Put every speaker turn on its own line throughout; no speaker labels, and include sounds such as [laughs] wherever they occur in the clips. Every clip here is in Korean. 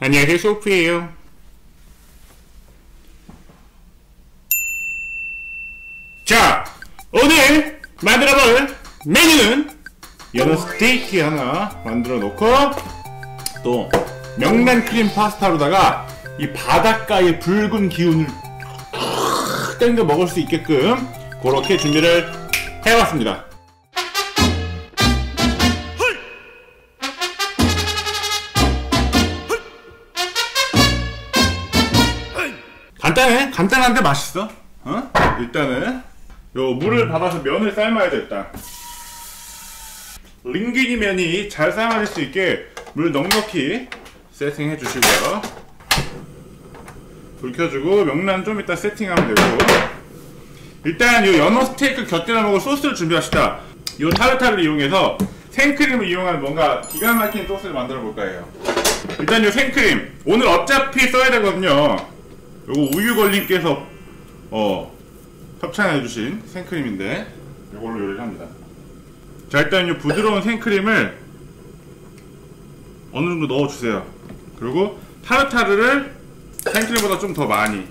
안녕하세요 소프예요. 자 오늘 만들어볼 메뉴는 연어 스테이크 하나 만들어 놓고 또 명란 크림 파스타로다가 이 바닷가의 붉은 기운을 탁 땡겨 먹을 수 있게끔 그렇게 준비를 해왔습니다 간단한데 맛있어? 어? 일단은 요 물을 받아서 면을 삶아야 돼 일단. 링기니 면이 잘 삶아질 수 있게 물 넉넉히 세팅해 주시고요. 불 켜주고 명란 좀 이따 세팅하면 되고. 일단 요 연어 스테이크 곁들여 먹을 소스를 준비합시다. 요 타르타르를 이용해서 생크림을 이용한 뭔가 기가 막힌 소스를 만들어 볼까 해요? 일단 요 생크림. 오늘 어차피 써야 되거든요 요거 우유걸님께서 어 협찬해주신 생크림인데 이걸로 요리를 합니다. 자 일단 이 부드러운 생크림을 어느 정도 넣어주세요. 그리고 타르타르를 생크림보다 좀 더 많이.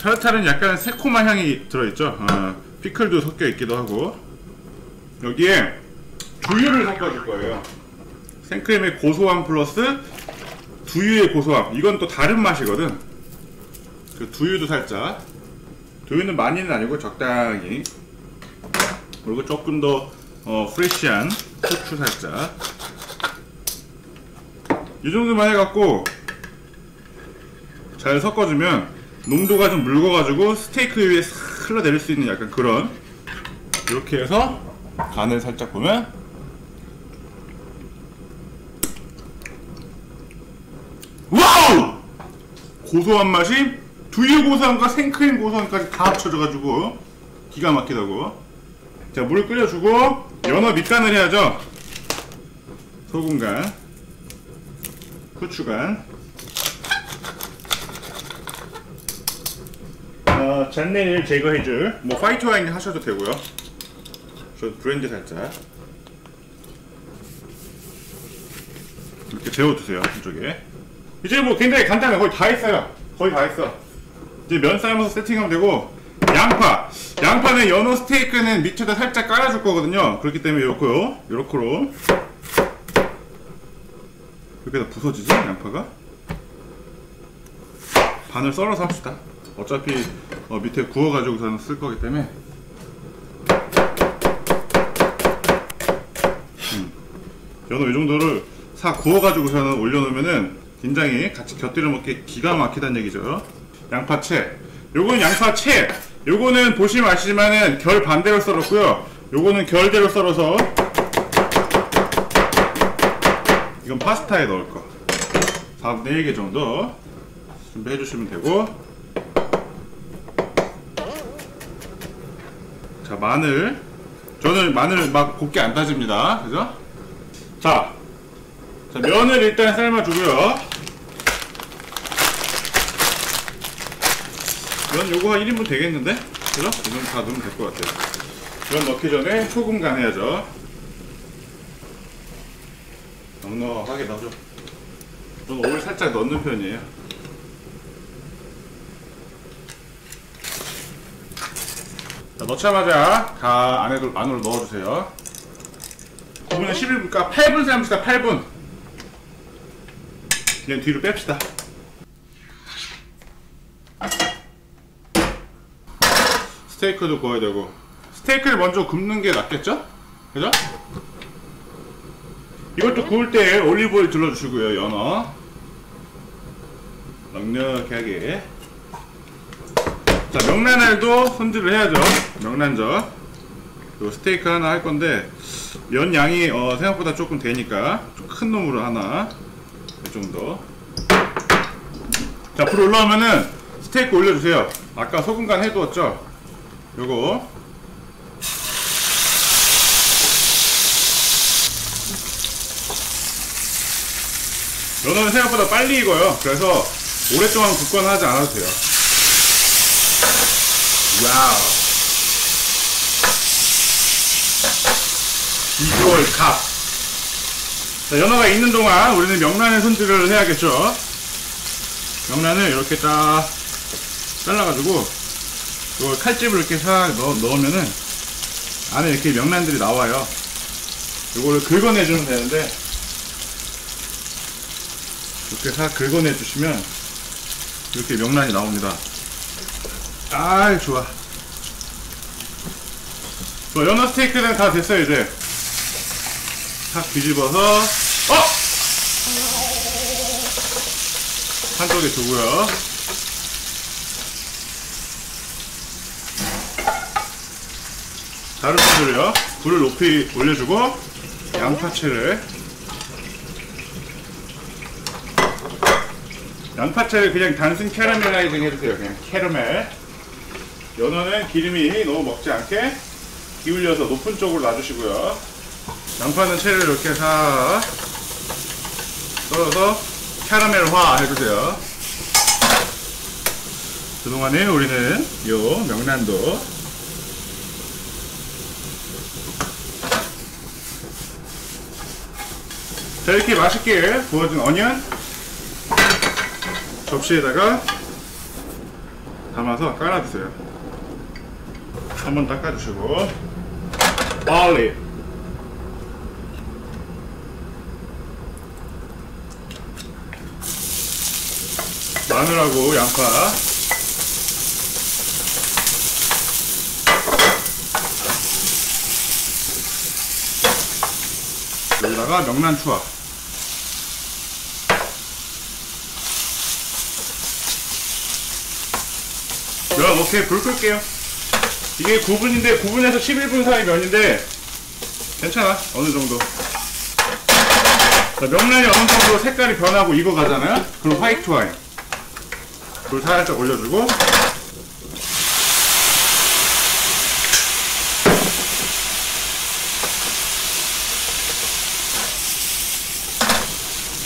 타르타르는 약간 새콤한 향이 들어있죠? 어, 피클도 섞여 있기도 하고. 여기에 두유를 섞어줄 거예요 생크림의 고소함 플러스 두유의 고소함. 이건 또 다른 맛이거든. 그 두유도 살짝. 두유는 많이는 아니고 적당히. 그리고 조금 더 어, 프레쉬한 후추 살짝. 이 정도만 해갖고 잘 섞어주면 농도가 좀 묽어가지고 스테이크 위에 싹 흘러내릴 수 있는 약간 그런. 이렇게 해서 간을 살짝 보면 와우! 고소한 맛이 두유 고소함과 생크림 고소함까지 다 합쳐져가지고 기가 막히다고. 자, 물 끓여주고 연어 밑간을 해야죠. 소금간 후추간 어, 잔내를 제거해줄 뭐 화이트 와인 하셔도 되고요. 저 브랜드 살짝. 이렇게 재워두세요 이쪽에 이제 뭐 굉장히 간단해. 거의 다 했어요. 거의 다 했어. 이제 면 삶아서 세팅하면 되고 양파. 양파는 연어 스테이크는 밑에다 살짝 깔아줄 거거든요. 그렇기 때문에 요렇게요. 요렇게로. 이렇게 다 부서지지? 양파가? 반을 썰어서 합시다. 어차피 어, 밑에 구워가지고서는 쓸 거기 때문에. 음. 연어 이 정도를 사 구워가지고서는 올려놓으면은 굉장히 같이 곁들여 먹기 기가 막히다는 얘기죠. 양파채. 요거는 양파채. 요거는 보시면 아시지만은 결 반대로 썰었고요. 요거는 결대로 썰어서 이건 파스타에 넣을 거. 4분의 1개 정도 준비해 주시면 되고. 자 마늘. 저는 마늘 막 곱게 안 따집니다. 그죠? 자, 자 면을 일단 삶아주고요 면 요거 한 1인분 되겠는데? 그죠? 이건 다 넣으면 될 것 같아요 면 넣기 전에 소금 간 해야죠. 넉넉하게 넣어줘. 저는 오일 살짝 넣는 편이에요. 자, 넣자마자 다 안에도, 안으로 넣어주세요. 9분에 11분까 8분 삶읍시다 8분. 그냥 뒤로 뺍시다 스테이크도 구워야 되고. 스테이크를 먼저 굽는 게 낫겠죠? 그죠? 이것도 구울 때 올리브오일 둘러주시고요 연어. 넉넉하게. 자 명란알도 손질을 해야죠. 명란젓. 그리고 스테이크 하나 할 건데 면 양이 어, 생각보다 조금 되니까 좀 큰 놈으로 하나. 이 정도. 자 불 올라오면은 스테이크 올려주세요. 아까 소금간 해두었죠 요거 연어는 생각보다 빨리 익어요 그래서 오랫동안 굽거나 하지 않아도 돼요 와우 비주얼 갑. 자, 연어가 익는 동안 우리는 명란의 손질을 해야겠죠. 명란을 이렇게 딱 잘라가지고 이걸 칼집을 이렇게 싹 넣어, 넣으면은 안에 이렇게 명란들이 나와요. 이거를 긁어내주면 되는데 이렇게 싹 긁어내주시면 이렇게 명란이 나옵니다. 아 좋아. 저 연어 스테이크는 다 됐어요 이제. 싹 뒤집어서 어! 한쪽에 두고요. 분들요. 불을 높이 올려주고 양파채를 양파채를 그냥 단순 캐러멜라이징 해주세요. 그냥 캐러멜. 연어는 기름이 너무 먹지 않게 기울여서 높은 쪽으로 놔주시고요. 양파는 채를 이렇게 싹 썰어서 캐러멜화 해주세요. 그동안에 우리는 요 명란도 자 이렇게 맛있게 구워진 어니언 접시에다가 담아서 깔아주세요. 한번 닦아주시고. 빨리. 마늘하고 양파. 여기다가 명란 추와 자, 오케이, 불 끌게요. 이게 9분인데, 9분에서 11분 사이 면인데, 괜찮아, 어느 정도. 자, 명란이 어느 정도 색깔이 변하고 익어가잖아요? 그럼 화이트 와인. 불 살짝 올려주고,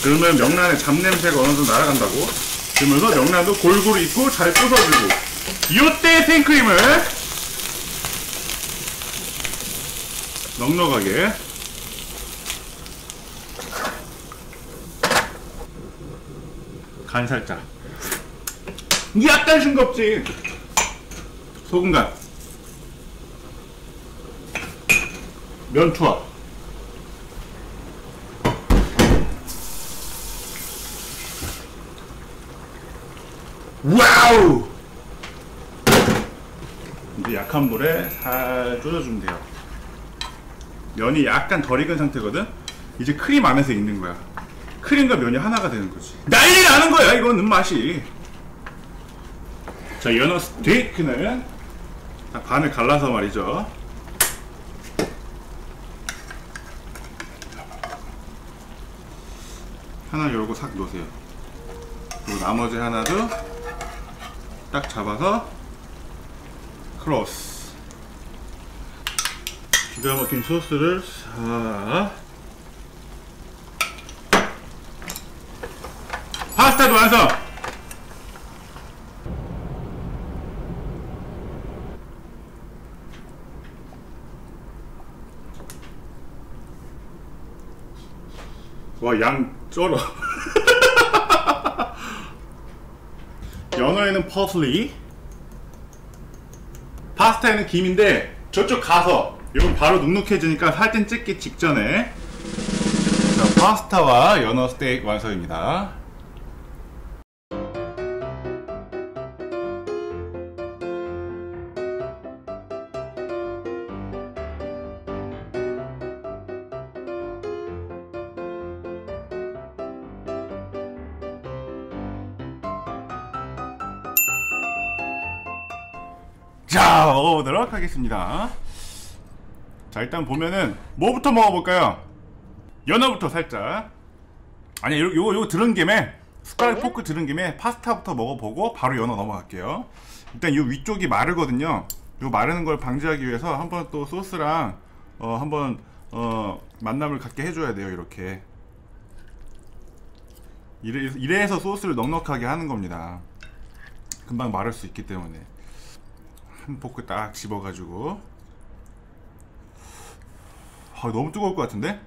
그러면 명란의 잡냄새가 어느 정도 날아간다고. 그러면서 명란도 골고루 익고 잘 부서지고. 이때 생크림을 넉넉하게. 간 살짝. 약간 싱겁지? 소금 간. 면투하. 와우 약한 물에 살 졸여주면 돼요. 면이 약간 덜 익은 상태거든? 이제 크림 안에서 익는 거야. 크림과 면이 하나가 되는 거지. 난리 나는 거야, 이거는 맛이. 자, 연어 스테이크는 딱 반을 갈라서 말이죠. 하나 열고 싹 놓으세요. 그리고 나머지 하나도 딱 잡아서 크로스 기가 막힌 소스를 싹 파스타도 완성! 와, 양 쩔어. [laughs] 연어에는 퍼슬리, 파스타에는 김인데 저쪽 가서 이건 바로 눅눅해지니까 살땐 찍기 직전에 자, 파스타와 연어 스테이크 완성입니다. 먹어보도록 하겠습니다. 자 일단 보면은 뭐부터 먹어볼까요? 연어부터 살짝. 아니 요, 요거 요거 들은 김에 숟가락 포크 들은 김에 파스타부터 먹어보고 바로 연어 넘어갈게요. 일단 요 위쪽이 마르거든요. 요 마르는 걸 방지하기 위해서 한번 또 소스랑 어 한번 어 만남을 갖게 해줘야 돼요 이렇게. 이래, 이래서 소스를 넉넉하게 하는 겁니다. 금방 마를 수 있기 때문에 한 포크 딱 집어가지고 아, 너무 뜨거울 것 같은데?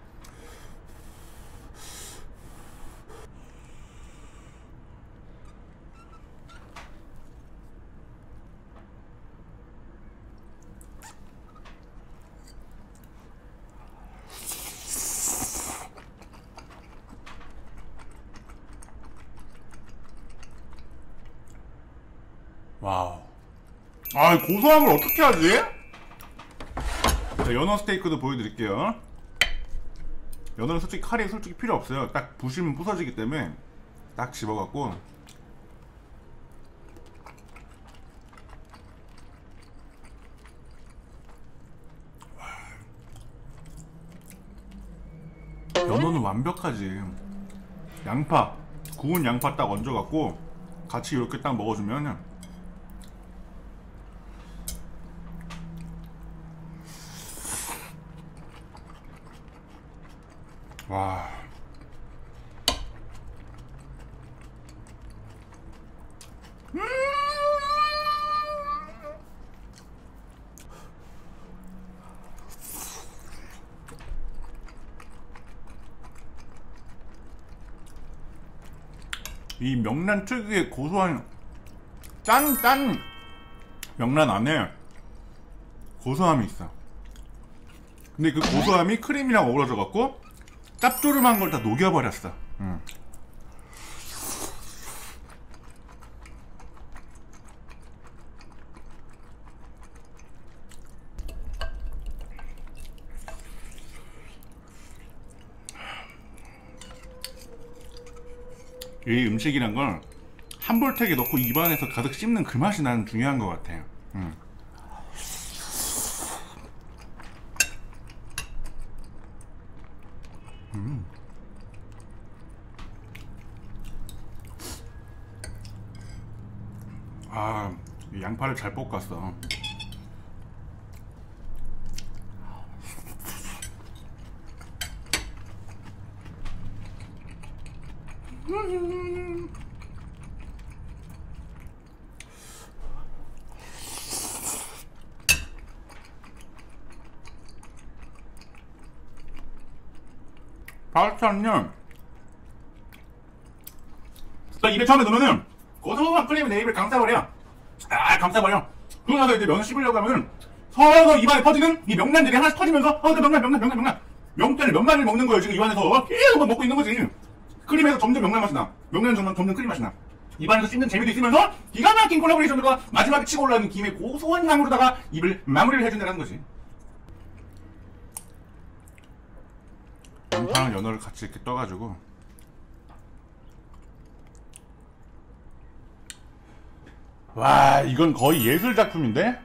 와우. 아, 고소함을 어떻게 하지? 자, 연어 스테이크도 보여드릴게요. 연어는 솔직히 칼이 솔직히 필요 없어요. 딱 부시면 부서지기 때문에 딱 집어갖고 연어는 완벽하지. 양파, 구운 양파 딱 얹어갖고 같이 이렇게 딱 먹어주면 와. 이 명란 특유의 고소한 짠, 짠 명란 안에 고소함이 있어. 근데 그 고소함이 크림이랑 어우러져 갖고 짭조름한 걸 다 녹여버렸어. 음. 이 음식이란 건한 볼택에 넣고 입안에서 가득 씹는 그 맛이 나는 중요한 것 같아요. 음. 아, 이 양파를 잘 볶았어. 파스타는요, 자, 입에 처음에 넣으면은 고소한 크림이 내 입을 감싸버려. 아, 감싸버려. 그러고 나서 이제 면을 씹으려고 하면은 서서 입안에 퍼지는 이 명란들이 하나씩 터지면서 어, 나 명란, 명란, 명란, 명란. 명란을 명란을 먹는 거예요. 지금 입안에서 계속 먹고 있는 거지. 크림에서 점점 명란 맛이 나. 명란 점점 점점 크림 맛이 나. 입안에서 씹는 재미도 있으면서 기가 막힌 콜라보레이션으로 마지막에 치고 올라오는 김의 고소한 향으로다가 입을 마무리를 해준다는 거지. 양파랑 연어를 같이 이렇게 떠가지고. 와 이건 거의 예술 작품인데